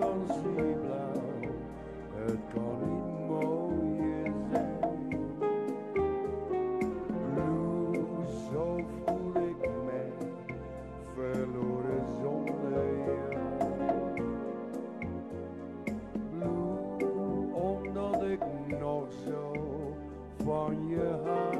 conceblauw, het kan niet mooier zijn. Blue, zo voel ik mij, verloren zonder jou. Blue, omdat ik nog zo van je hou.